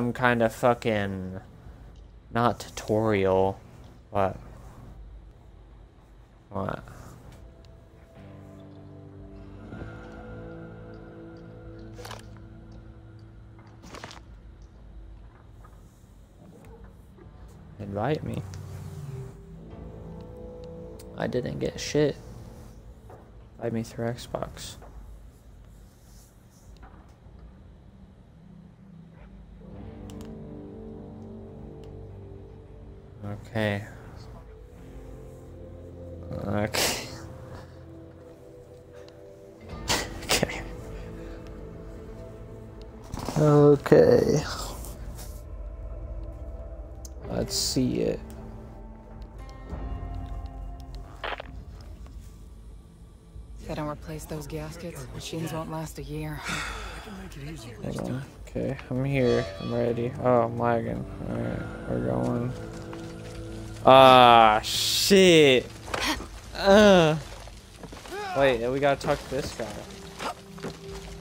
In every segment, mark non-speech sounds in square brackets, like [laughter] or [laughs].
some kind of fucking not tutorial, but what? Invite me. I didn't get shit. Invite me through Xbox. Okay. Okay. okay. Okay. Let's see it. If they don't replace those gaskets, machines won't last a year. Hold on. Okay, I'm here. I'm ready. Oh, I'm lagging. Alright, we're going. Ah, shit. Uh. Wait, we gotta talk to this guy.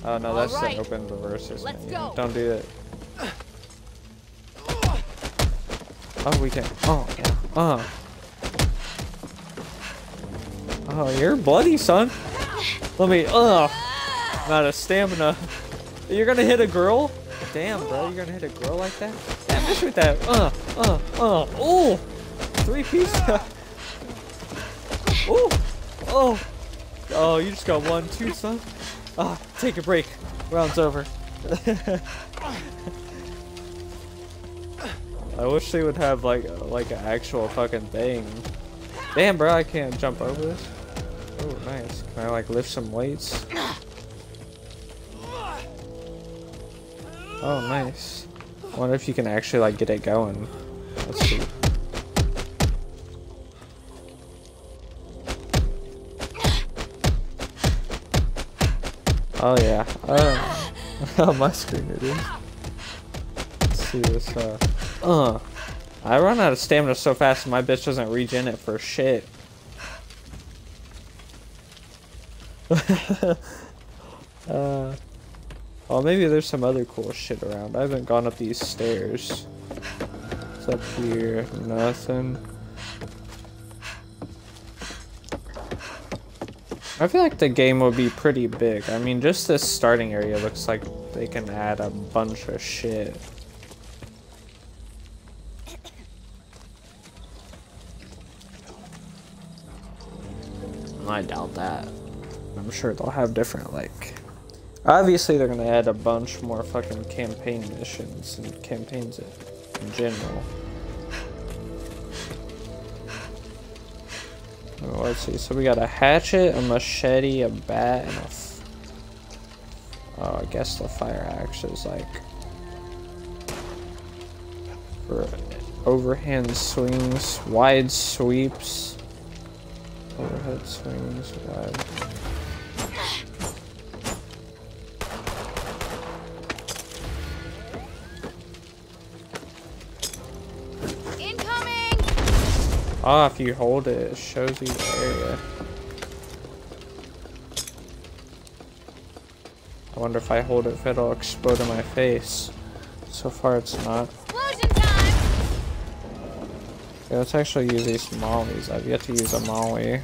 Oh no, that's right. the open reverses. Let's menu. go. Don't do it. Oh, we can. Oh, yeah. Oh. Oh, you're bloody, son. Let me. Oh. I'm out of stamina. You're gonna hit a girl? Damn, bro. You're gonna hit a girl like that? Yeah, miss with that. Uh, uh, uh. Oh. Three piece. [laughs] oh. Oh. Oh, you just got one, two, son. Ah, take a break. Round's over. [laughs] I wish they would have like like an actual fucking thing. Damn, bro, I can't jump over this. Oh, nice. Can I like lift some weights? Oh, nice. wonder if you can actually like get it going. Let's see. Oh yeah. Oh, [laughs] on my screen it is. Let's see this. Uh, uh. I run out of stamina so fast, my bitch doesn't regen it for shit. [laughs] uh. Oh, maybe there's some other cool shit around. I haven't gone up these stairs. What's up here? Nothing. I feel like the game will be pretty big. I mean, just this starting area looks like they can add a bunch of shit. I doubt that. I'm sure they'll have different, like... Obviously, they're gonna add a bunch more fucking campaign missions and campaigns in general. Oh, let's see. So we got a hatchet, a machete, a bat, and a. Oh, I guess the fire axe is like for overhand swings, wide sweeps, overhead swings, wide. Ah, if you hold it, it shows you the area. I wonder if I hold it if it'll explode in my face. So far it's not. Yeah, let's actually use these mollies. I've yet to use a molly.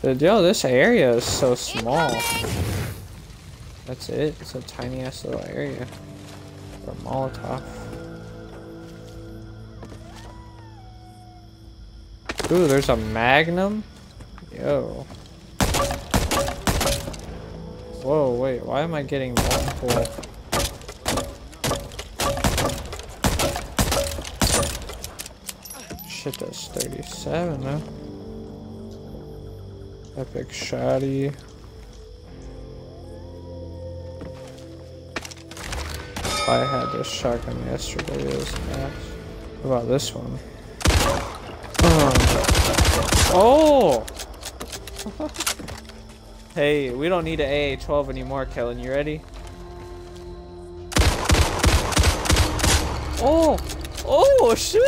Dude, yo, this area is so small. That's it. It's a tiny ass little area. For Molotov. Ooh, there's a Magnum? Yo. Whoa, wait, why am I getting one multiple? Shit, that's 37, huh? Epic shoddy. I had this shotgun yesterday, it was nice. What about this one? Oh! [laughs] hey, we don't need an AA-12 anymore, Kellen. You ready? Oh! Oh, shit!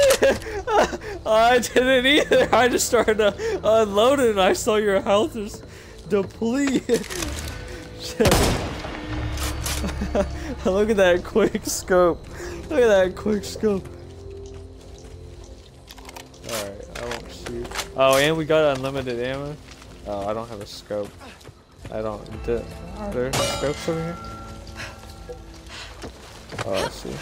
[laughs] I didn't either. I just started to unload it and I saw your health is depleted. [laughs] Look at that quick scope. Look at that quick scope. Oh, and we got unlimited ammo. Oh, I don't have a scope. I don't. Do, are there scopes over here? Oh, I see.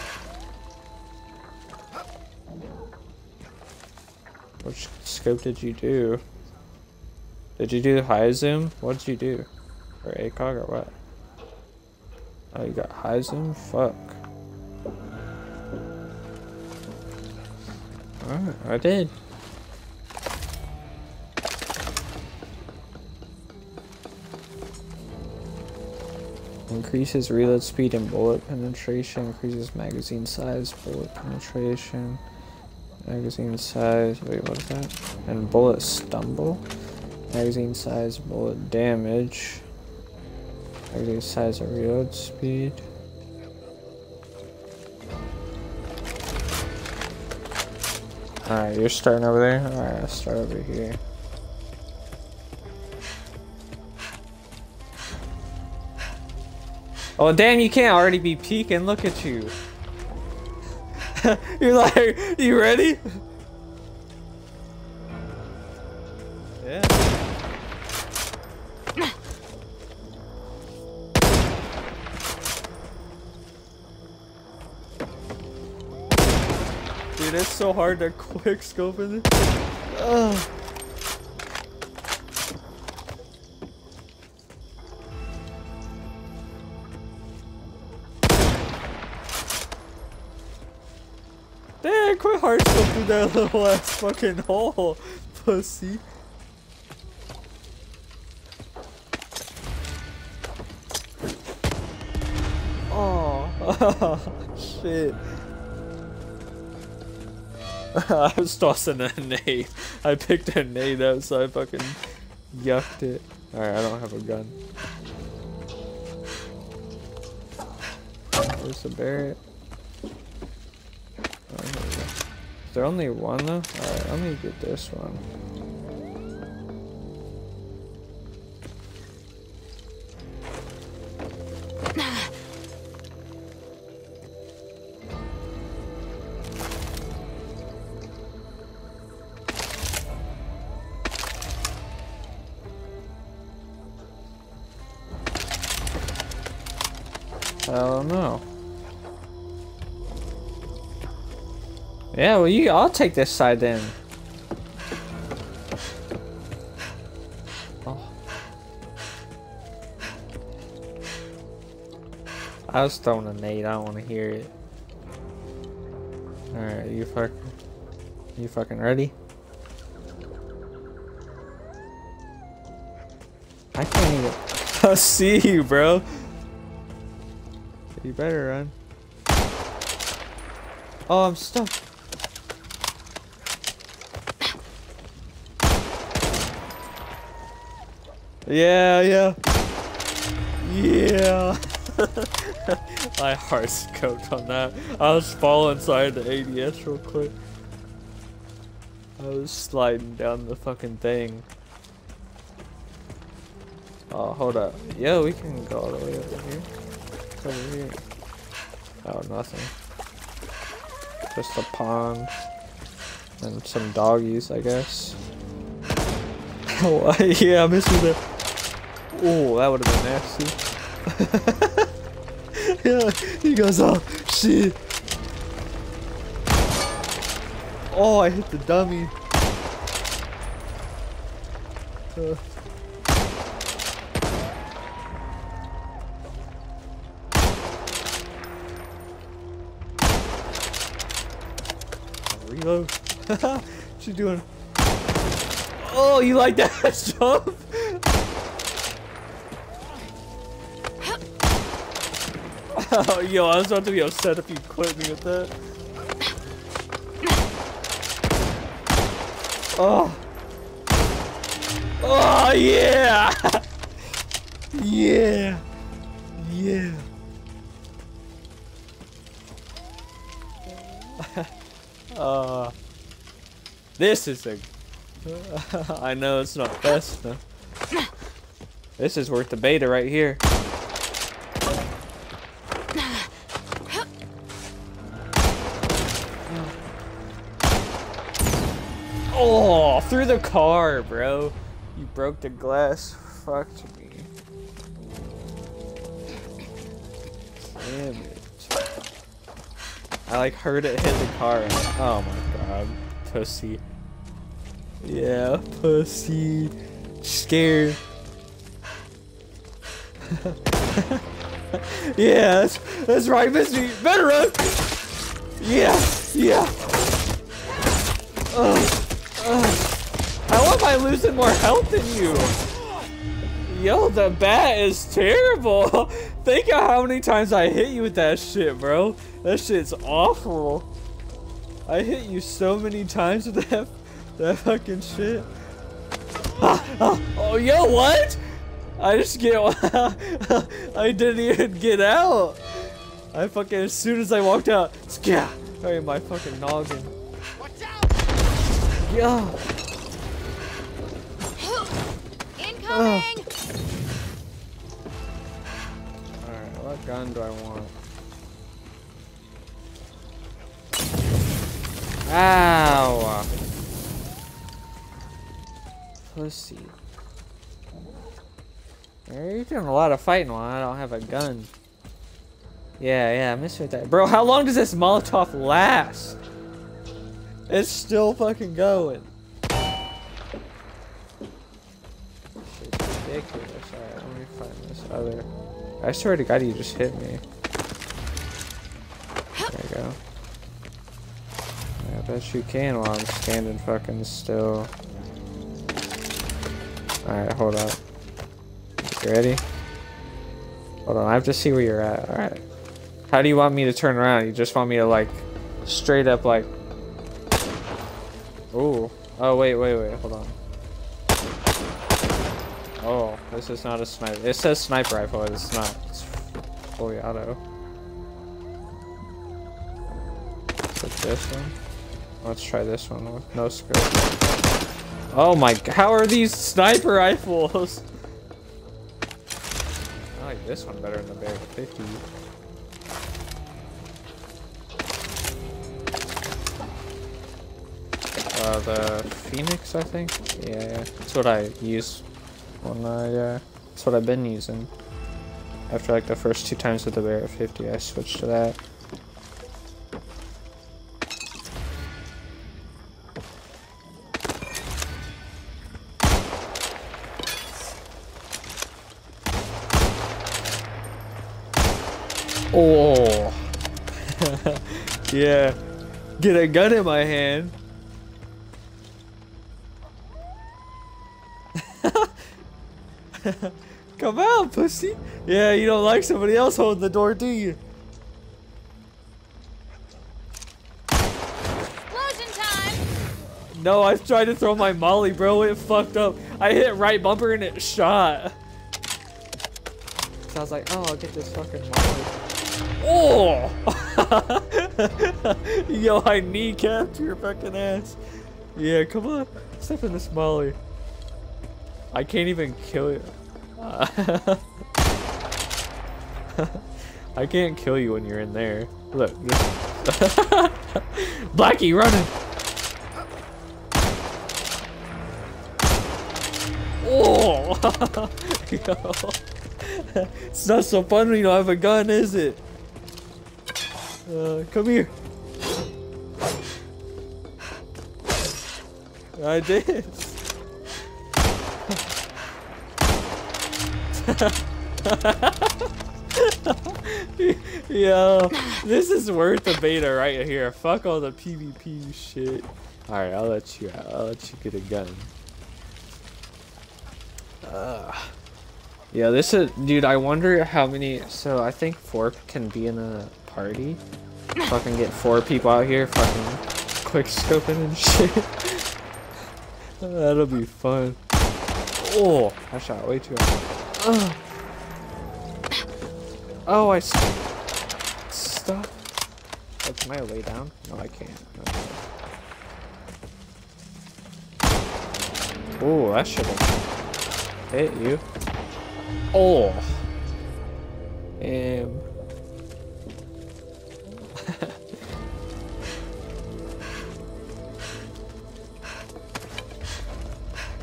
Which scope did you do? Did you do high zoom? What did you do? Or ACOG or what? Oh, you got high zoom? Fuck. Alright, I did. Increases reload speed and bullet penetration. Increases magazine size, bullet penetration. Magazine size. Wait, what is that? And bullet stumble. Magazine size, bullet damage. Magazine size and reload speed. Alright, you're starting over there? Alright, I'll start over here. Oh damn, you can't already be peeking. Look at you. [laughs] You're like, you ready? Yeah. Dude, it's so hard to [laughs] quick scope in this. Ugh. That [laughs] little ass fucking hole, [laughs] pussy. Oh, [laughs] shit. I was tossing a nade. I picked a nade up, so I fucking yucked it. Alright, I don't have a gun. Where's a Barrett? Oh, here we go. Is there only one though? Alright, let me get this one. You. I'll take this side then. Oh. I was throwing a nade. I don't want to hear it. All right, you fuck. You fucking ready? I can't even. [laughs] I see you, bro. You better run. Oh, I'm stuck. Yeah, yeah. Yeah. [laughs] My heart's scoped on that. I was falling inside the ADS real quick. I was sliding down the fucking thing. Oh, hold up. Yeah, we can go all the way over here. Over here? Oh, nothing. Just a pond. And some doggies, I guess. [laughs] oh, [laughs] yeah, I missed you there. Oh, that would have been nasty. [laughs] yeah, he goes, oh, shit. Oh, I hit the dummy. Uh. Reload. what you doing? Oh, you like that [laughs] jump? Oh, [laughs] yo, I was about to be upset if you quit me with that. Oh. Oh, yeah. [laughs] yeah. Yeah. [laughs] uh, this is a. I know it's not best. No. This is worth the beta right here. Through the car, bro. You broke the glass. Fucked me. Damn it. I like heard it hit the car. And, oh my god. Pussy. Yeah, pussy. Scared. [laughs] yeah, that's, that's right, Misty. Better run. Yeah, yeah. Ugh, ugh. How am I losing more health than you? Yo, the bat is terrible. [laughs] Think of how many times I hit you with that shit, bro. That shit's awful. I hit you so many times with that, [laughs] that fucking shit. Ah, [laughs] ah, oh, yo, what? I just get. I didn't even get out. I fucking as soon as I walked out, [sniffs] yeah, right in my fucking noggin. Watch out! Yeah. Alright, what gun do I want? Ow! Pussy. You're doing a lot of fighting while I don't have a gun. Yeah, yeah, miss that. Bro, how long does this Molotov last? It's still fucking going. Shit's ridiculous. Alright, let me find this other. I swear to God, you just hit me. There you go. I bet you can while I'm standing fucking still. Alright, hold up. You ready? Hold on, I have to see where you're at. Alright. How do you want me to turn around? You just want me to like straight up like Ooh. Oh wait, wait, wait, hold on. Oh, this is not a sniper. It says sniper rifle, it's not. It's fully auto. This one. Let's try this one with no scope. Oh my, how are these sniper rifles? I like this one better than the Bear 50. Uh, the Phoenix, I think? Yeah, yeah. That's what I use I, uh, that's what I've been using. After like the first two times with the Bear 50, I switched to that. Oh. [laughs] yeah. Get a gun in my hand. [laughs] Come out, pussy. Yeah, you don't like somebody else holding the door, do you? Explosion time! No, I tried to throw my molly, bro. It fucked up. I hit right bumper and it shot. So I was like, oh, I'll get this fucking molly. Oh! [laughs] Yo, I kneecapped your fucking ass. Yeah, come on. Step in this molly. I can't even kill you. [laughs] I can't kill you when you're in there. Look. [laughs] Blackie, running! Oh! [laughs] It's not so fun when you don't have a gun, is it? Uh, come here. I did. [laughs] Yo, this is worth the beta right here. Fuck all the PvP shit. Alright, I'll let you out. I'll let you get a gun. Uh, yeah, this is, dude. I wonder how many. So I think four can be in a party. Fucking get four people out here, fucking quick scoping and shit. [laughs] That'll be fun. Oh, I shot way too hard. Ugh. Oh, I st stop. Oh, can I lay down? No, I can't. Oh, that should have hit you. Oh. Um.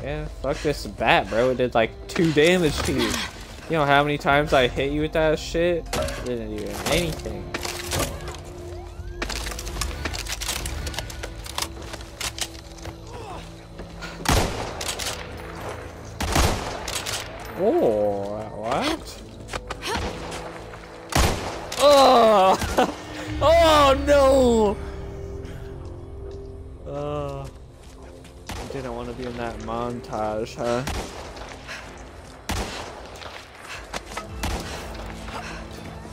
Fuck this bat, bro. It did like two damage to you. You know how many times I hit you with that shit? Didn't do anything. Oh, montage, huh?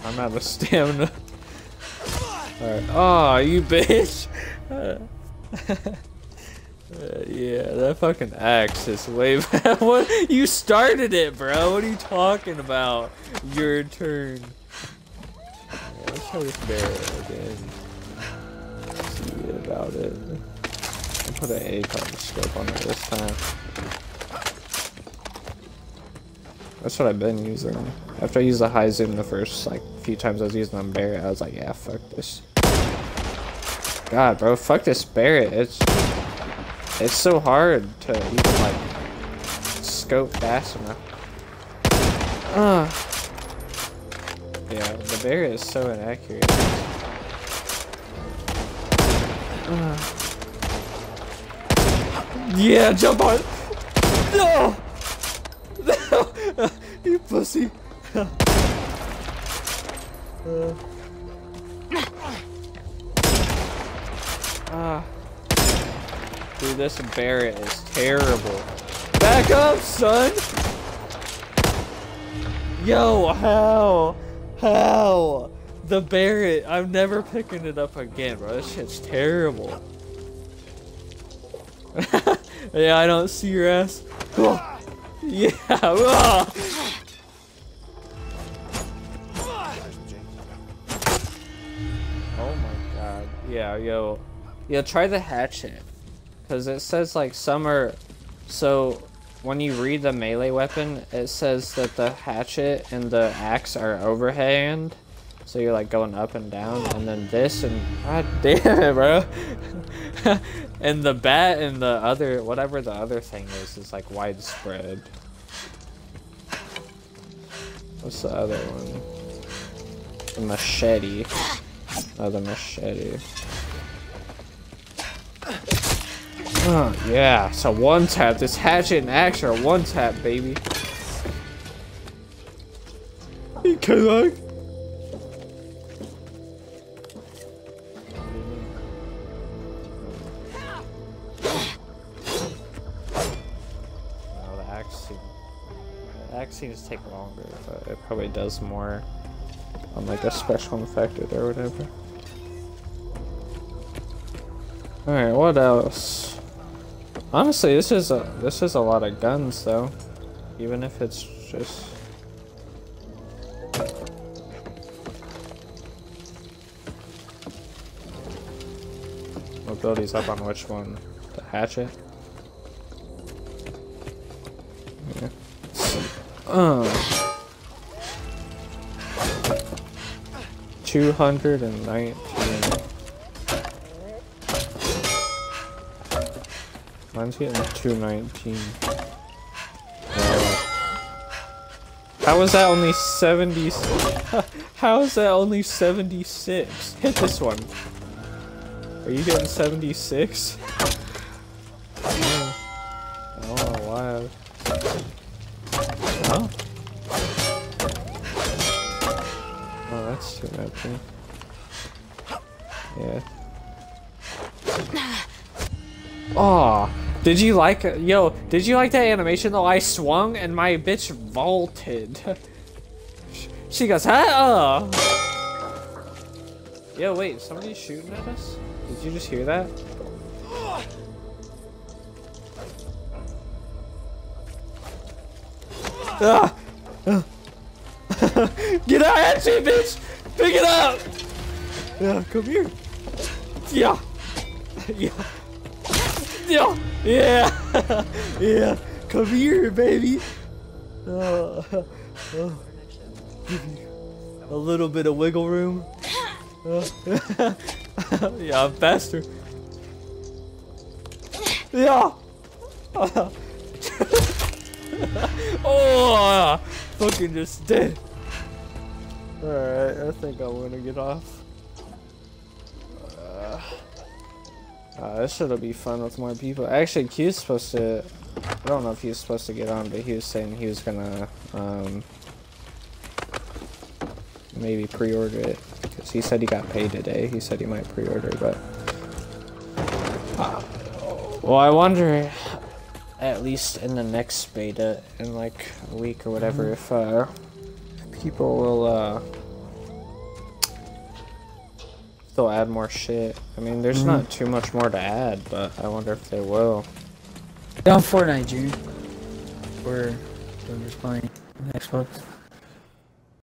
I'm out of stamina. Alright. Oh, you bitch! Uh, [laughs] yeah, that fucking axe is way [laughs] bad. What? You started it, bro. What are you talking about? Your turn. Yeah, let's try this bear again. See about it. I'll put an ACOG scope on it this time. That's what I've been using. After I used the high zoom the first like few times I was using on Barrett, I was like, yeah, fuck this. God, bro, fuck this Barrett. It's it's so hard to even like scope fast enough. Uh. Yeah, the Barrett is so inaccurate. Uh. Yeah, jump on. No, you pussy. Uh. Ah. Dude, this Barrett is terrible. Back up, son! Yo, how? How? The Barrett, I'm never picking it up again, bro. This shit's terrible. [laughs] yeah, I don't see your ass. [laughs] Yeah. [laughs] god. Yeah, yo. Try the hatchet. Because it says like some are... So when you read the melee weapon, it says that the hatchet and the axe are overhand. So you're like going up and down. And then this and... God [laughs] damn it, bro. [laughs] and the bat and the other... Whatever the other thing is, is like widespread. What's the other one? The machete. Oh, the machete. Oh, yeah, so one tap. This hatchet and axe are one tap, baby. Okay, like. No, the axe seems, the axe seems to take longer, but it probably does more on like a special infected or whatever. Alright, what else? Honestly, this is a this is a lot of guns though. Even if it's just Mobility's up on which one? The hatchet? Yeah. Uh. 219. Mine's getting 219. How is that only 70? [laughs] How is that only 76? Hit this one. Are you getting 76? Oh, oh wow. Oh. Oh, that's too much. Eh? Yeah. [laughs] Oh, did you like, yo, did you like that animation though? I swung and my bitch vaulted. [laughs] she goes, huh? Oh. Yo, wait, somebody's shooting at us? Did you just hear that? Ah! [laughs] Get out of here, bitch! Pick it up! Yeah, come here. Yeah. [laughs] Yeah. Yeah. Yeah. [laughs] yeah. Come here, baby. Uh, uh, a little bit of wiggle room. Uh, [laughs] yeah, I'm faster. Yeah. [laughs] oh, fucking just dead. Alright, I think I want to get off. Uh, this should be fun with more people. Actually, Q's supposed to. I don't know if he was supposed to get on, but he was saying he was gonna um, maybe pre-order it because he said he got paid today. He said he might pre-order, but. Uh, well, I wonder, at least in the next beta, in like a week or whatever, if uh, people will uh, they'll add more shit. I mean, there's not mm-hmm. too much more to add, but I wonder if they will. Down Fortnite, June. We're playing Xbox.